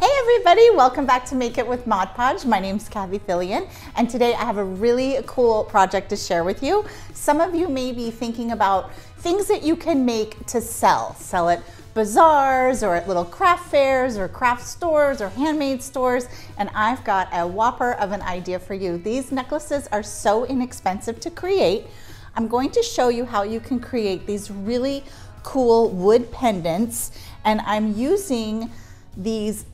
Hey everybody, welcome back to Make It with Mod Podge. My name's Cathie Filian, and today I have a really cool project to share with you. Some of you may be thinking about things that you can make to sell. Sell at bazaars or at little craft fairs or craft stores or handmade stores, and I've got a whopper of an idea for you. These necklaces are so inexpensive to create. I'm going to show you how you can create these really cool wood pendants, and I'm using these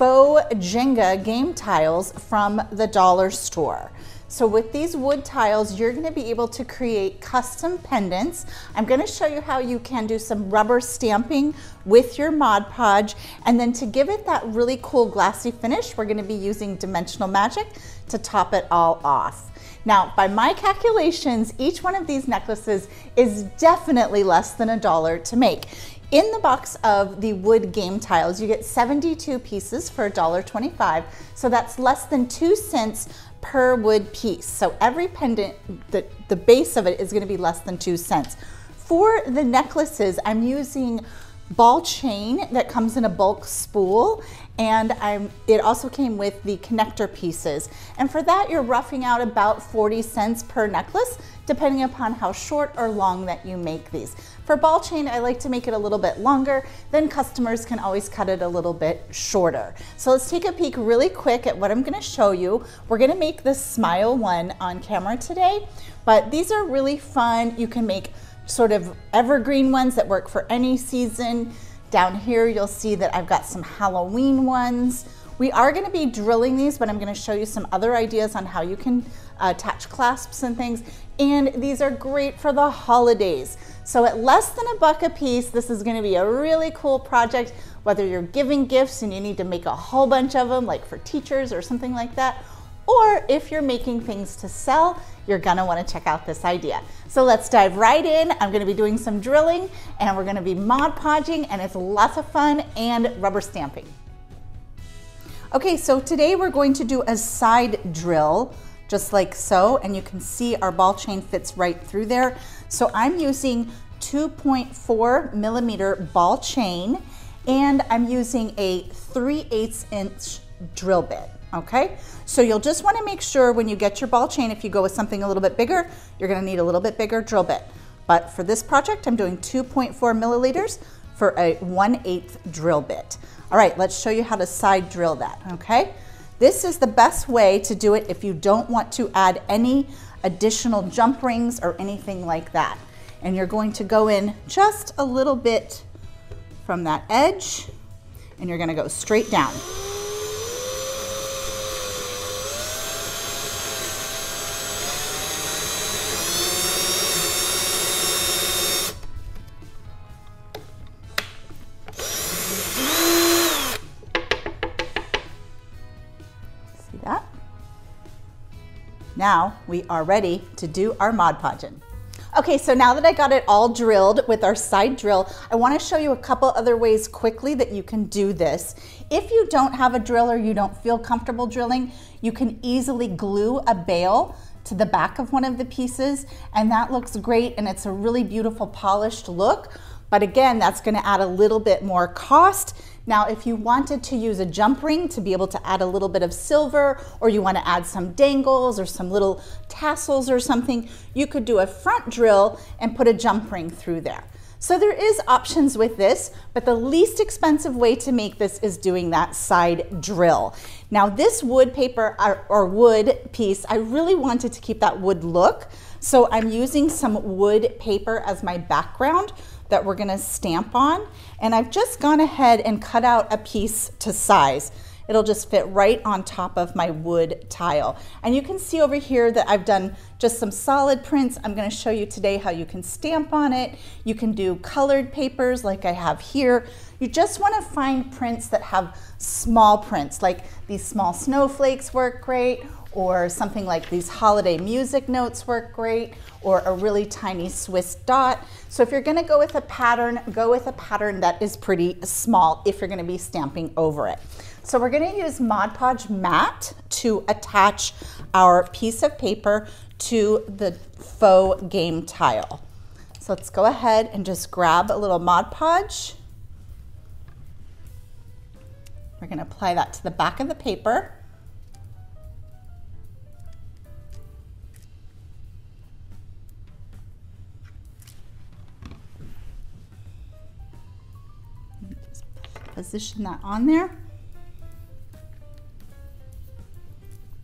faux Jenga game tiles from the dollar store. So with these wood tiles, you're gonna be able to create custom pendants. I'm gonna show you how you can do some rubber stamping with your Mod Podge. And then to give it that really cool glassy finish, we're gonna be using Dimensional Magic to top it all off. Now, by my calculations, each one of these necklaces is definitely less than a dollar to make. In the box of the wood game tiles, you get 72 pieces for $1.25. So that's less than two cents per wood piece. So every pendant, the, the base of it is gonna be less than two cents. For the necklaces, I'm using ball chain that comes in a bulk spool and I'm, it also came with the connector pieces. And for that, you're roughing out about 40 cents per necklace, depending upon how short or long that you make these. For ball chain, I like to make it a little bit longer, then customers can always cut it a little bit shorter. So let's take a peek really quick at what I'm gonna show you. We're gonna make this smile one on camera today, but these are really fun. You can make sort of evergreen ones that work for any season. Down here, you'll see that I've got some Halloween ones. We are gonna be drilling these, but I'm gonna show you some other ideas on how you can uh, attach clasps and things. And these are great for the holidays. So at less than a buck a piece, this is gonna be a really cool project, whether you're giving gifts and you need to make a whole bunch of them, like for teachers or something like that, or if you're making things to sell, you're gonna wanna check out this idea. So let's dive right in. I'm gonna be doing some drilling and we're gonna be Mod Podging and it's lots of fun and rubber stamping. Okay, so today we're going to do a side drill just like so, and you can see our ball chain fits right through there. So I'm using 2.4 millimeter ball chain and I'm using a 3 8 inch drill bit okay? So you'll just wanna make sure when you get your ball chain, if you go with something a little bit bigger, you're gonna need a little bit bigger drill bit. But for this project, I'm doing 2.4 milliliters for a 1 8 drill bit. All right, let's show you how to side drill that, okay? This is the best way to do it if you don't want to add any additional jump rings or anything like that. And you're going to go in just a little bit from that edge and you're gonna go straight down. Now we are ready to do our Mod Podging. Okay, so now that I got it all drilled with our side drill, I wanna show you a couple other ways quickly that you can do this. If you don't have a drill or you don't feel comfortable drilling, you can easily glue a bail to the back of one of the pieces and that looks great and it's a really beautiful polished look. But again, that's gonna add a little bit more cost now, if you wanted to use a jump ring to be able to add a little bit of silver, or you want to add some dangles or some little tassels or something, you could do a front drill and put a jump ring through there. So there is options with this, but the least expensive way to make this is doing that side drill. Now this wood paper or, or wood piece, I really wanted to keep that wood look. So I'm using some wood paper as my background that we're gonna stamp on. And I've just gone ahead and cut out a piece to size. It'll just fit right on top of my wood tile. And you can see over here that I've done just some solid prints. I'm gonna show you today how you can stamp on it. You can do colored papers like I have here. You just wanna find prints that have small prints, like these small snowflakes work great, or something like these holiday music notes work great, or a really tiny Swiss dot. So if you're gonna go with a pattern, go with a pattern that is pretty small if you're gonna be stamping over it. So we're gonna use Mod Podge Matte to attach our piece of paper to the faux game tile. So let's go ahead and just grab a little Mod Podge We're gonna apply that to the back of the paper. Position that on there.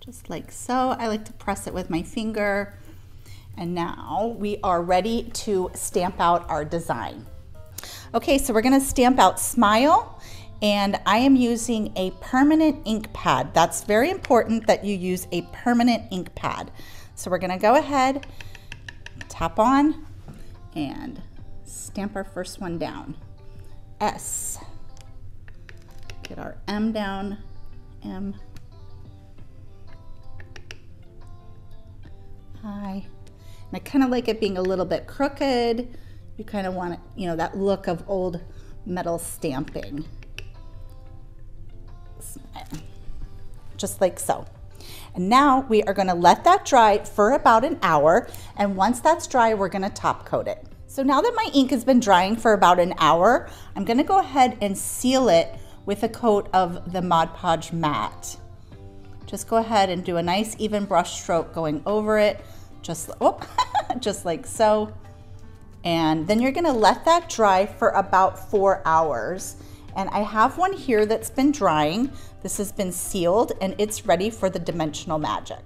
Just like so. I like to press it with my finger. And now we are ready to stamp out our design. Okay, so we're gonna stamp out smile and I am using a permanent ink pad. That's very important that you use a permanent ink pad. So we're gonna go ahead, tap on, and stamp our first one down. S. Get our M down, M. I. And I kind of like it being a little bit crooked. You kind of want it, you know, that look of old metal stamping. Just like so. And now we are gonna let that dry for about an hour. And once that's dry, we're gonna top coat it. So now that my ink has been drying for about an hour, I'm gonna go ahead and seal it with a coat of the Mod Podge matte. Just go ahead and do a nice even brush stroke going over it, just, oh, just like so. And then you're gonna let that dry for about four hours. And I have one here that's been drying. This has been sealed and it's ready for the Dimensional Magic.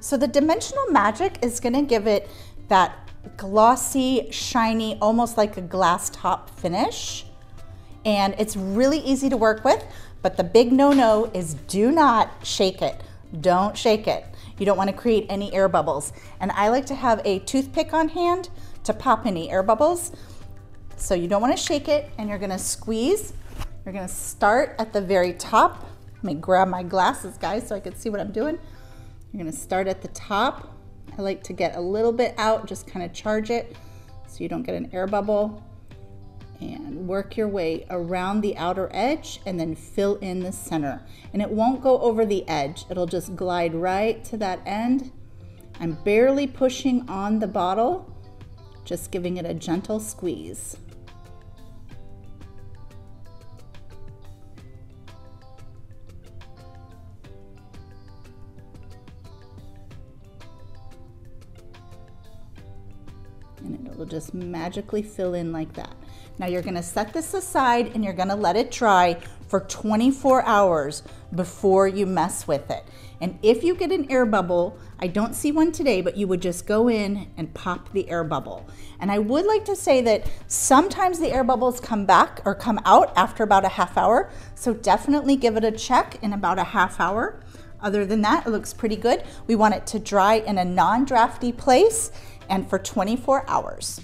So the Dimensional Magic is gonna give it that glossy, shiny, almost like a glass top finish. And it's really easy to work with, but the big no-no is do not shake it. Don't shake it. You don't wanna create any air bubbles. And I like to have a toothpick on hand to pop any air bubbles. So you don't wanna shake it and you're gonna squeeze you're gonna start at the very top. Let me grab my glasses, guys, so I can see what I'm doing. You're gonna start at the top. I like to get a little bit out, just kind of charge it so you don't get an air bubble. And work your way around the outer edge and then fill in the center. And it won't go over the edge. It'll just glide right to that end. I'm barely pushing on the bottle, just giving it a gentle squeeze. and it'll just magically fill in like that. Now you're gonna set this aside and you're gonna let it dry for 24 hours before you mess with it. And if you get an air bubble, I don't see one today, but you would just go in and pop the air bubble. And I would like to say that sometimes the air bubbles come back or come out after about a half hour. So definitely give it a check in about a half hour. Other than that, it looks pretty good. We want it to dry in a non-drafty place and for 24 hours.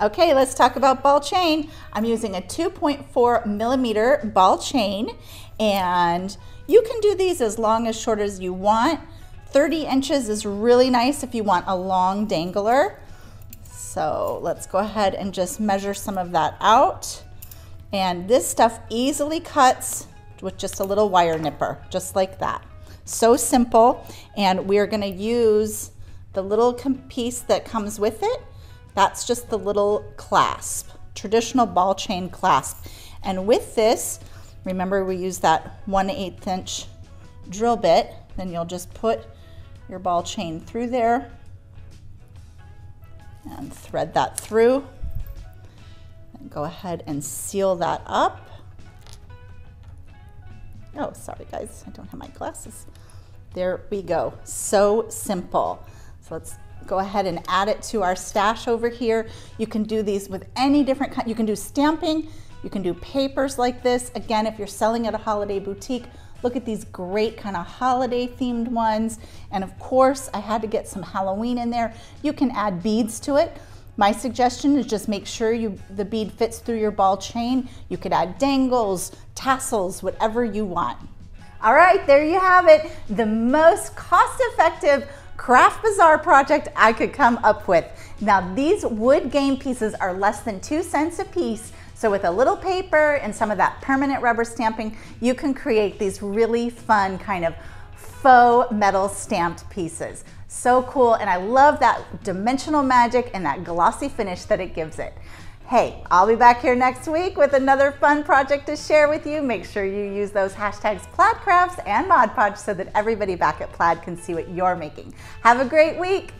Okay, let's talk about ball chain. I'm using a 2.4 millimeter ball chain and you can do these as long as short as you want. 30 inches is really nice if you want a long dangler. So let's go ahead and just measure some of that out. And this stuff easily cuts with just a little wire nipper, just like that. So simple. And we're gonna use the little piece that comes with it, that's just the little clasp, traditional ball chain clasp. And with this, remember we use that 1 8 inch drill bit, then you'll just put your ball chain through there and thread that through. And go ahead and seal that up. Oh, sorry guys, I don't have my glasses. There we go, so simple. So let's go ahead and add it to our stash over here. You can do these with any different kind, you can do stamping, you can do papers like this. Again, if you're selling at a holiday boutique, look at these great kind of holiday themed ones. And of course, I had to get some Halloween in there. You can add beads to it. My suggestion is just make sure you the bead fits through your ball chain. You could add dangles, tassels, whatever you want. All right, there you have it. The most cost-effective craft bazaar project I could come up with. Now these wood game pieces are less than two cents a piece. So with a little paper and some of that permanent rubber stamping, you can create these really fun kind of faux metal stamped pieces. So cool, and I love that dimensional magic and that glossy finish that it gives it. Hey, I'll be back here next week with another fun project to share with you. Make sure you use those hashtags PlaidCrafts and Mod Podge so that everybody back at Plaid can see what you're making. Have a great week.